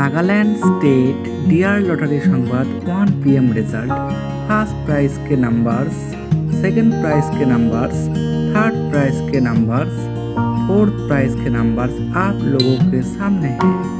Nagaland state dear lottery Sambad one PM result first prize के numbers second prize के numbers third prize के numbers fourth prize के numbers आप लोगों के सामने हैं।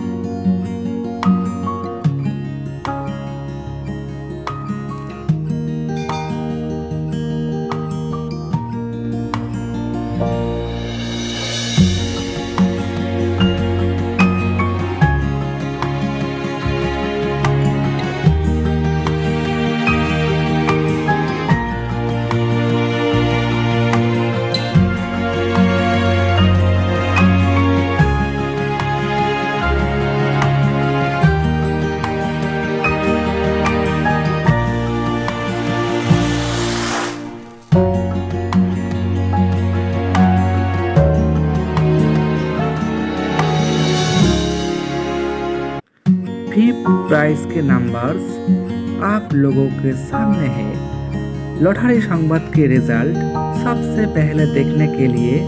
ही प्राइस के नंबर्स आप लोगों के सामने है। लॉटरी संबद के रिज़ल्ट सबसे पहले देखने के लिए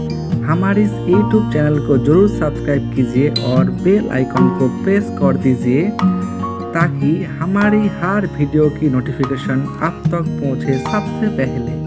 हमारे इस यूट्यूब चैनल को ज़रूर सब्सक्राइब कीजिए और बेल आइकॉन को प्रेस कर दीजिए ताकि हमारी हर वीडियो की नोटिफिकेशन आप तक पहुँचे सबसे पहले।